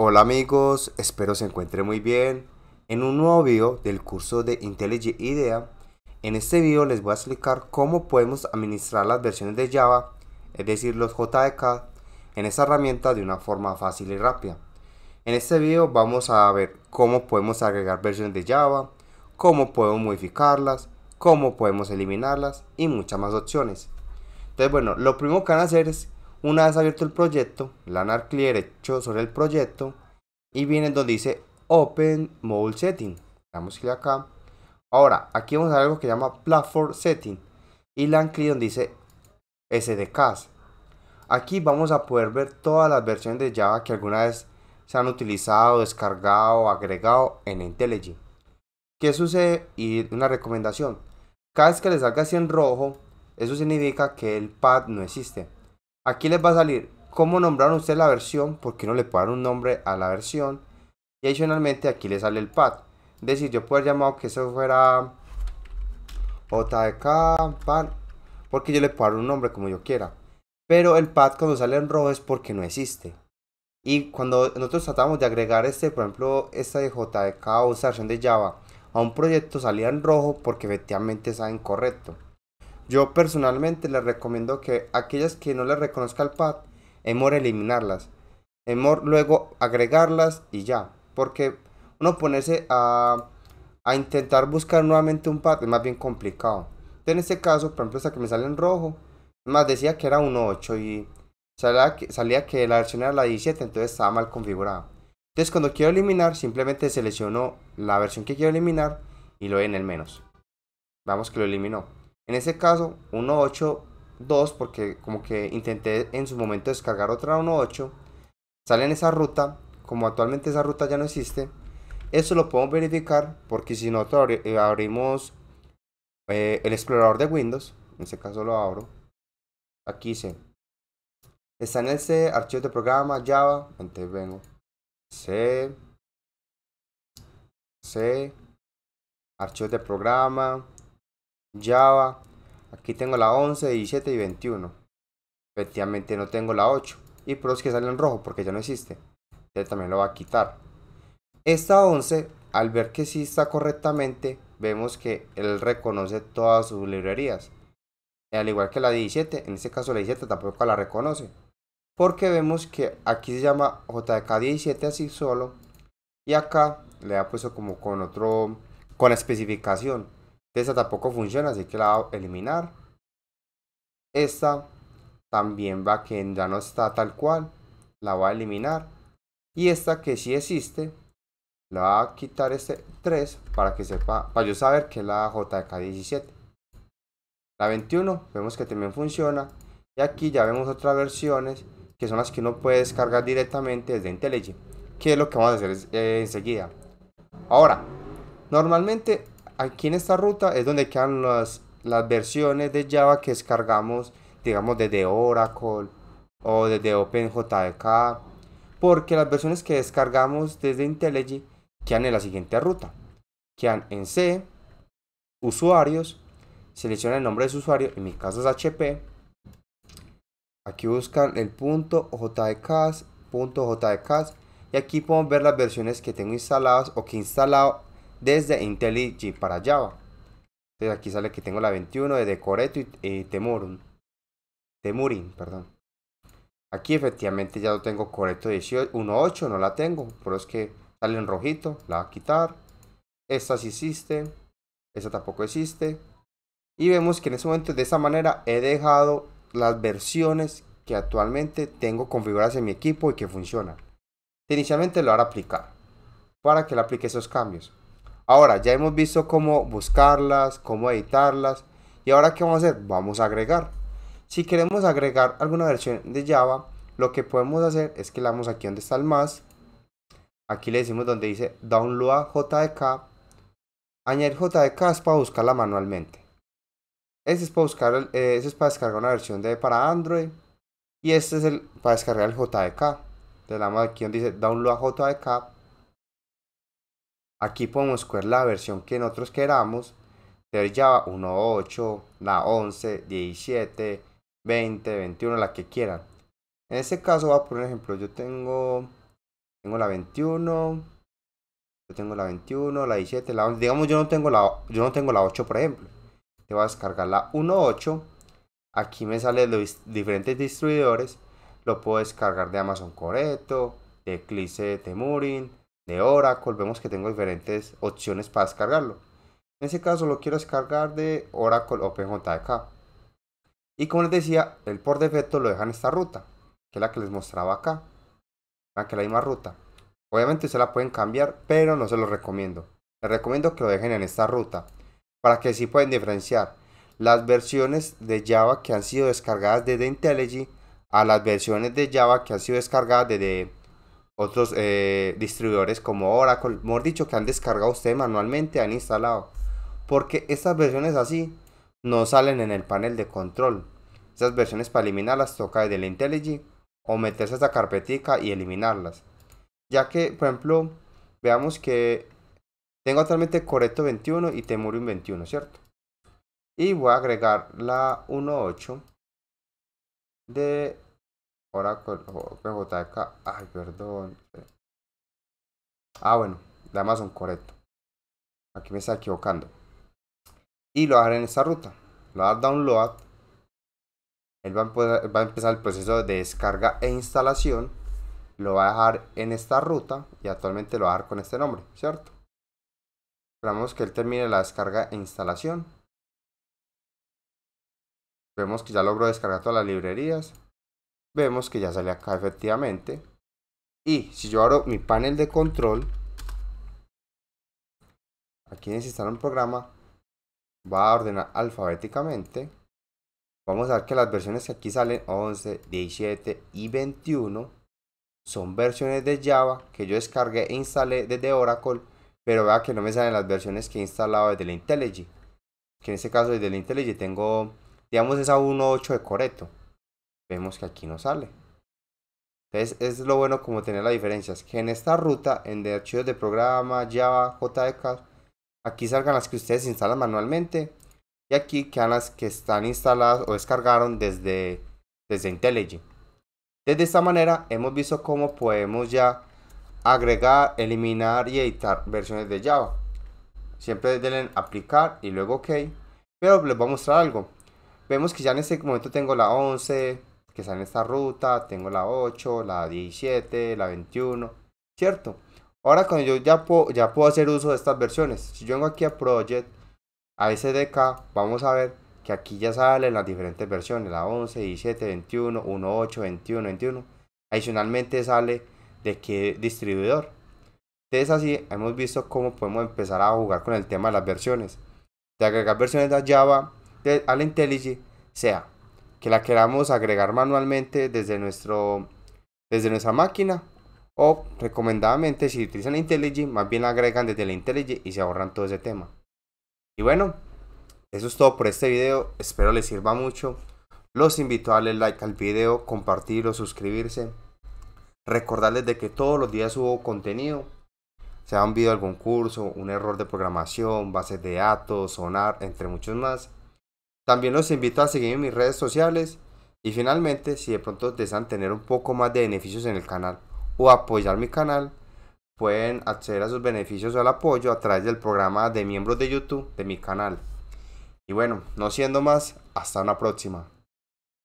Hola amigos, espero se encuentren muy bien. En un nuevo video del curso de IntelliJ IDEA, en este video les voy a explicar cómo podemos administrar las versiones de Java, es decir los JDK, en esta herramienta de una forma fácil y rápida. En este video vamos a ver cómo podemos agregar versiones de Java, cómo podemos modificarlas, cómo podemos eliminarlas y muchas más opciones. Entonces bueno, lo primero que van a hacer es una vez abierto el proyecto, dar clic derecho sobre el proyecto y viene donde dice Open Mobile Setting. Damos clic acá. Ahora, aquí vamos a ver algo que llama Platform Setting y le dan clic donde dice SDKs. Aquí vamos a poder ver todas las versiones de Java que alguna vez se han utilizado, descargado, agregado en IntelliJ. ¿Qué sucede? Y una recomendación. Cada vez que le salga así en rojo, eso significa que el pad no existe. Aquí les va a salir cómo nombraron usted la versión, porque no le puede dar un nombre a la versión. Y adicionalmente aquí le sale el pad. Es decir, yo puedo haber llamado que eso fuera JDK porque yo le puedo dar un nombre como yo quiera. Pero el pad cuando sale en rojo es porque no existe. Y cuando nosotros tratamos de agregar este, por ejemplo, esta de JDK o esta versión de Java a un proyecto salía en rojo porque efectivamente está incorrecto. Yo personalmente les recomiendo que aquellas que no les reconozca el pad, mejor eliminarlas. mejor luego agregarlas y ya. Porque uno ponerse a, a intentar buscar nuevamente un pad es más bien complicado. en este caso, por ejemplo, esta que me sale en rojo, más decía que era 1.8 y salía que, salía que la versión era la 17, entonces estaba mal configurada. Entonces cuando quiero eliminar, simplemente selecciono la versión que quiero eliminar y lo doy en el menos. Vamos que lo eliminó. En ese caso, 1.8.2, porque como que intenté en su momento descargar otra 1.8, sale en esa ruta, como actualmente esa ruta ya no existe, eso lo podemos verificar porque si nosotros eh, abrimos eh, el explorador de Windows, en este caso lo abro, aquí se está en ese archivo de programa Java, entonces vengo C, C, archivos de programa, Java. Aquí tengo la 11, 17 y 21. Efectivamente no tengo la 8. Y por eso que sale en rojo porque ya no existe. Entonces también lo va a quitar. Esta 11, al ver que sí está correctamente, vemos que él reconoce todas sus librerías. Al igual que la 17, en este caso la 17 tampoco la reconoce. Porque vemos que aquí se llama JDK17 así solo. Y acá le ha puesto como con otro, con especificación. Esta tampoco funciona, así que la voy a eliminar. Esta también va que ya no está tal cual, la voy a eliminar. Y esta que sí existe, la voy a quitar este 3 para que sepa, para yo saber que es la JK17. La 21 vemos que también funciona. Y aquí ya vemos otras versiones que son las que uno puede descargar directamente desde IntelliJ. Que es lo que vamos a hacer eh, enseguida. Ahora, normalmente aquí en esta ruta es donde quedan las, las versiones de Java que descargamos, digamos, desde Oracle o desde OpenJDK, porque las versiones que descargamos desde IntelliJ quedan en la siguiente ruta. Quedan en C, usuarios, selecciona el nombre de su usuario, en mi caso es HP. Aquí buscan el punto JDK, punto JDK, y aquí podemos ver las versiones que tengo instaladas o que he instalado desde IntelliJ para Java. Entonces aquí sale que tengo la 21 de Decoreto y, Temurin. Temurin, perdón. Aquí efectivamente ya lo tengo correcto 1.8, no la tengo, por eso es que sale en rojito, la voy a quitar. Esta sí existe, esta tampoco existe. Y vemos que en ese momento de esta manera he dejado las versiones que actualmente tengo configuradas en mi equipo y que funcionan. Inicialmente lo hará aplicar para que le aplique esos cambios. Ahora, ya hemos visto cómo buscarlas, cómo editarlas. Y ahora, ¿qué vamos a hacer? Vamos a agregar. Si queremos agregar alguna versión de Java, lo que podemos hacer es que le damos aquí donde está el más. Aquí le decimos donde dice Download JDK. Añadir JDK es para buscarla manualmente. Este es para, buscar, eh, es para descargar una versión de para Android. Y este es el para descargar el JDK. Le damos aquí donde dice Download JDK Aquí podemos escoger la versión que nosotros queramos. De Java 1.8, la 11, 17, 20, 21, la que quieran. En este caso, voy a poner ejemplo, yo tengo, la 21. Yo tengo la 21, la 17, la 11. Digamos, yo no tengo la, yo no tengo la 8, por ejemplo. Te voy a descargar la 1.8. Aquí me salen los diferentes distribuidores. Lo puedo descargar de Amazon Coreto, de Eclipse Temurin, de Oracle. Vemos que tengo diferentes opciones para descargarlo. En ese caso lo quiero descargar de Oracle OpenJDK. Y como les decía, el por defecto lo deja en esta ruta, que es la que les mostraba acá. que la misma ruta. Obviamente se la pueden cambiar, pero no se lo recomiendo. Les recomiendo que lo dejen en esta ruta, para que así pueden diferenciar las versiones de Java que han sido descargadas desde IntelliJ a las versiones de Java que han sido descargadas desde otros eh, distribuidores como Oracle, mejor dicho, que han descargado ustedes manualmente, han instalado. Porque estas versiones así no salen en el panel de control. Esas versiones para eliminarlas toca desde el IntelliJ o meterse a esta carpetica y eliminarlas. Ya que, por ejemplo, veamos que tengo actualmente Coreto 21 y Temurin 21, ¿cierto? Y voy a agregar la 1.8 de Oracle. Ay, perdón. Ah, bueno, de Amazon Coreto. Aquí me está equivocando. Y lo a dejar en esta ruta. Lo a dar download. Él va a, empezar el proceso de descarga e instalación. Lo va a dejar en esta ruta y actualmente lo va a dejar con este nombre, ¿cierto? Esperamos que él termine la descarga e instalación. Vemos que ya logró descargar todas las librerías. Vemos que ya sale acá efectivamente. Y si yo abro mi panel de control, aquí necesitan un programa, va a ordenar alfabéticamente. Vamos a ver que las versiones que aquí salen, 11, 17 y 21, son versiones de Java que yo descargué e instalé desde Oracle pero vea que no me salen las versiones que he instalado desde la IntelliJ. Que en este caso desde la IntelliJ tengo, digamos, esa 1.8 de Coreto. Vemos que aquí no sale. Entonces es lo bueno como tener las diferencias. Que en esta ruta, en de archivos de programa, Java, JDK, aquí salgan las que ustedes instalan manualmente. Y aquí quedan las que están instaladas o descargaron desde, desde IntelliJ. Desde esta manera hemos visto cómo podemos ya agregar, eliminar y editar versiones de Java. Siempre denle aplicar y luego OK. Pero les voy a mostrar algo. Vemos que ya en este momento tengo la 11 que está en esta ruta, tengo la 8, la 17, la 21, ¿cierto? Ahora cuando yo ya puedo, ya puedo hacer uso de estas versiones, si yo vengo aquí a Project, a SDK, vamos a ver que aquí ya salen las diferentes versiones, la 11, 17, 21, 1.8, 21, 21. Adicionalmente sale de qué distribuidor. Entonces así hemos visto cómo podemos empezar a jugar con el tema de las versiones. De agregar versiones de Java de, al IntelliJ, sea que la queramos agregar manualmente desde, nuestro, desde nuestra máquina o recomendadamente si utilizan IntelliJ, más bien la agregan desde el IntelliJ y se ahorran todo ese tema. Y bueno, eso es todo por este video, espero les sirva mucho. Los invito a darle like al video, compartirlo, suscribirse. Recordarles de que todos los días subo contenido. Se ha enviado algún curso, un error de programación, bases de datos, sonar, entre muchos más. También los invito a seguir en mis redes sociales. Y finalmente, si de pronto desean tener un poco más de beneficios en el canal o apoyar mi canal, pueden acceder a sus beneficios o al apoyo a través del programa de miembros de YouTube de mi canal. Y bueno, no siendo más, hasta una próxima.